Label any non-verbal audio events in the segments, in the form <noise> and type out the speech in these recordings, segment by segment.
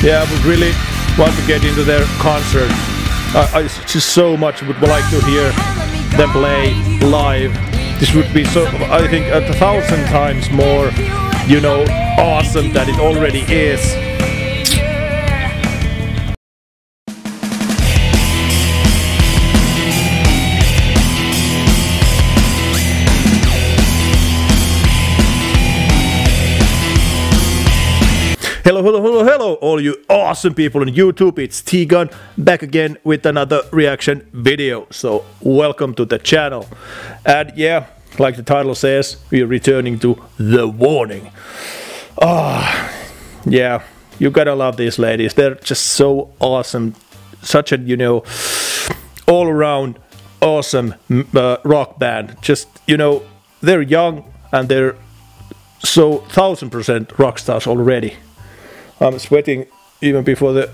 Yeah, I would really want to get into their concert. Uh, I just so much would like to hear them play live. This would be so, I think, a thousand times more, you know, awesome than it already is. Hello, hello, hello, all you awesome people on YouTube. It's T-Gun back again with another reaction video. So, welcome to the channel. And yeah, like the title says, we are returning to The Warning. Ah, oh, yeah, you gotta love these ladies. They're just so awesome. Such a, you know, all around awesome uh, rock band. Just, you know, they're young and they're so thousand percent rock stars already. I'm sweating even before the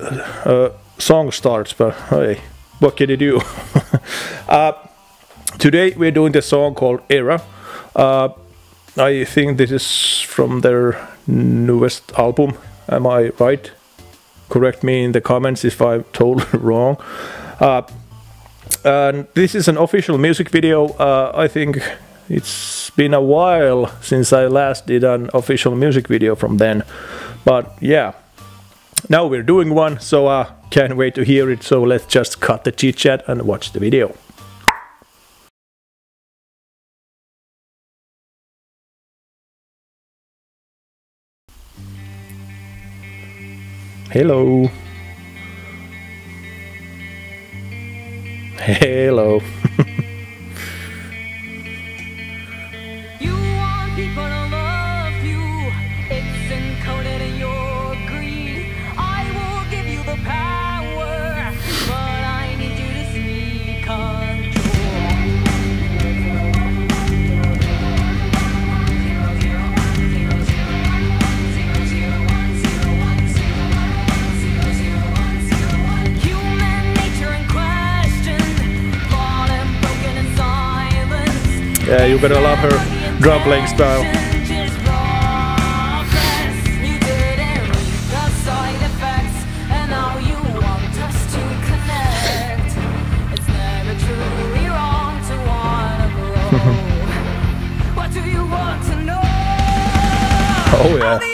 uh, song starts, but hey, what can you do? <laughs> uh, today we're doing the song called Error. Uh, I think this is from their newest album. Am I right? Correct me in the comments if I'm <laughs> totally <laughs> wrong. Uh, and this is an official music video. Uh, I think it's been a while since I last did an official music video from then. But yeah, now we're doing one, so I uh, can't wait to hear it. So let's just cut the chit chat and watch the video. Hello. Hello. Yeah, you better love her drum playing style. <laughs> oh yeah.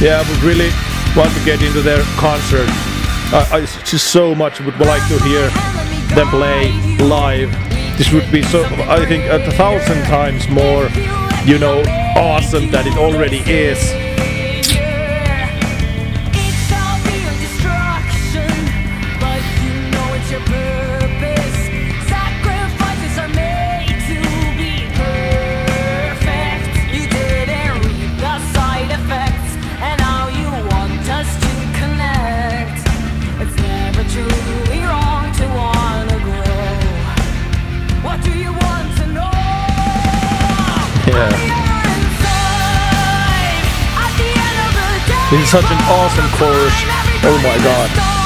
Yeah, I would really want to get into their concert. Uh, I just so much would like to hear them play live. This would be so, I think, a thousand times more, you know, awesome than it already is. This is such an awesome chorus. Oh my god.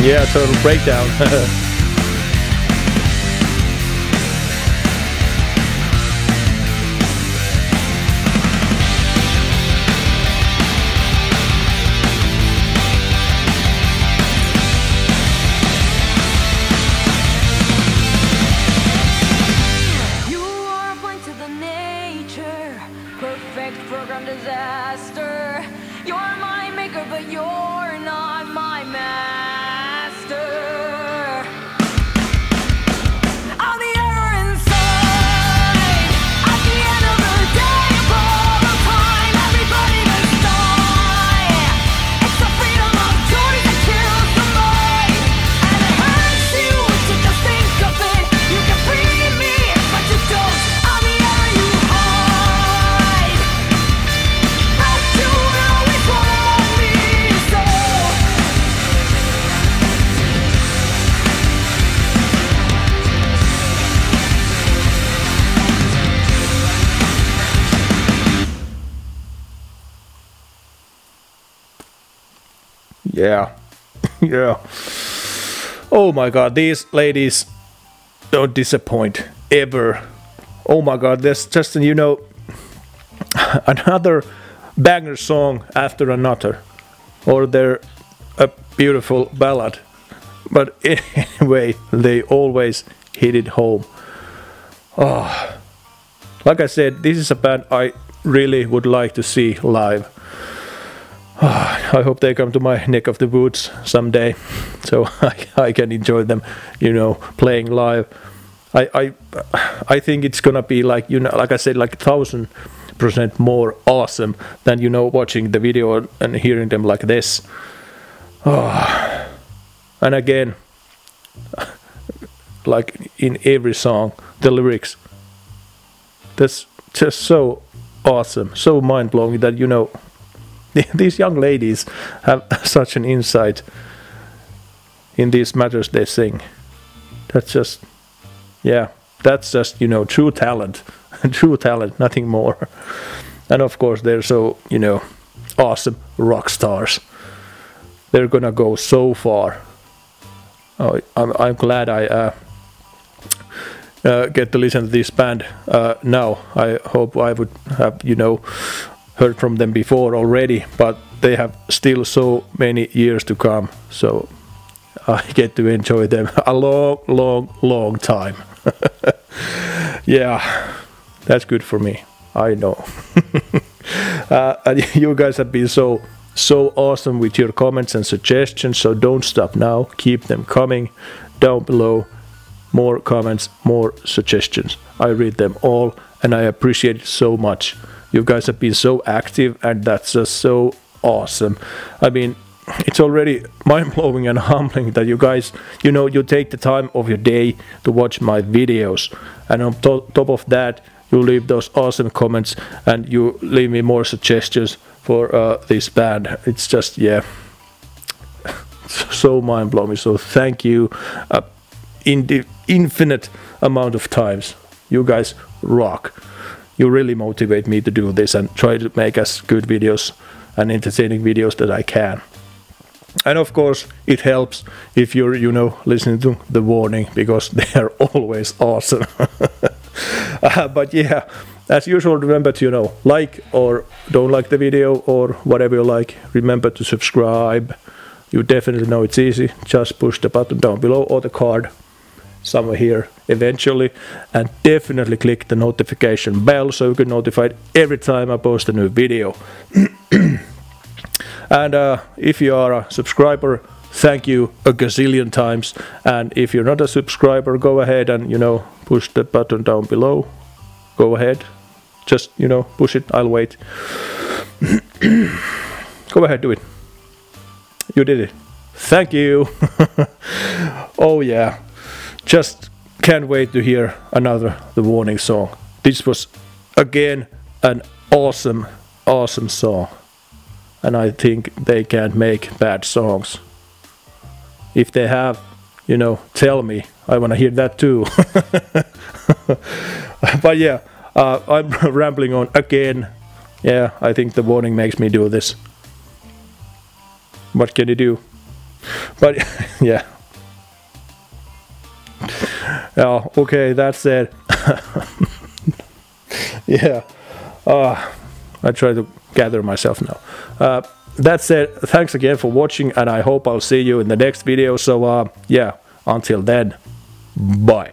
Yeah, total breakdown. <laughs> Yeah. <laughs> yeah. Oh my god, these ladies don't disappoint ever. Oh my god, there's just, you know, <laughs> another banger song after another. Or they're a beautiful ballad. But <laughs> anyway, they always hit it home. Oh, like I said, this is a band I really would like to see live. <sighs> I hope they come to my neck of the woods someday, <laughs> so <laughs> I, I can enjoy them, you know, playing live. I, I I think it's gonna be like you know, like I said, like a thousand percent more awesome than you know watching the video and hearing them like this. Oh. <sighs> And again, <laughs> like in every song, the lyrics. That's just so awesome, so mind blowing that you know <laughs> these young ladies have <laughs> such an insight in these matters they sing. That's just, yeah, that's just you know true talent, <laughs> true talent, nothing more. And of course, they're so you know awesome rock stars. They're gonna go so far. Oh, I'm, I'm glad I uh, uh, get to listen to this band uh, now. I hope I would have, you know, heard from them before already, but they have still so many years to come. So I <laughs> get to enjoy them <laughs> a long, long, long time. <laughs> yeah, that's good for me. I know. uh, and you guys have been so so awesome with your comments and suggestions. So don't stop now. Keep them coming down below more comments, more suggestions. I read them all and I appreciate it so much. You guys have been so active and that's just so awesome. I mean, it's already mind-blowing and <laughs> humbling that you guys, you know, you take the time of your day to watch my videos. And on to top of that, you leave those awesome comments and you leave me more suggestions for uh, this band. It's just, yeah, <laughs> so mind-blowing. So thank you. Uh, in the infinite amount of times. You guys rock. You really motivate me to do this and try to make as good videos and entertaining videos that I can. And of course, it helps if you're, you know, listening to the warning because <laughs> they are always awesome. <laughs> uh, but yeah, as usual, remember to, you know, like or don't like the video or whatever you like. Remember to subscribe. You definitely know it's easy. Just push the button down below or the card somewhere here eventually and definitely click the notification bell so you get notified every time I post a new video. <clears throat> And uh, if you are a subscriber thank you a gazillion times. And if you're not a subscriber go ahead and you know push the button down below. Go ahead. Just you know push it. I'll wait. <clears throat> Go ahead do it. You did it. Thank you. <laughs> Oh yeah just can't wait to hear another The Warning song. This was again an awesome, awesome song. And I think they can't make bad songs. If they have, you know, tell me. I want to hear that too. <laughs> but yeah, uh, I'm <laughs> rambling on again. Yeah, I think The Warning makes me do this. What can you do? But <laughs> yeah, yeah, okay, that's it. <laughs> yeah, uh, I try to gather myself now. Uh, that's it. Thanks again for watching, and I hope I'll see you in the next video. So, uh, yeah, until then, bye.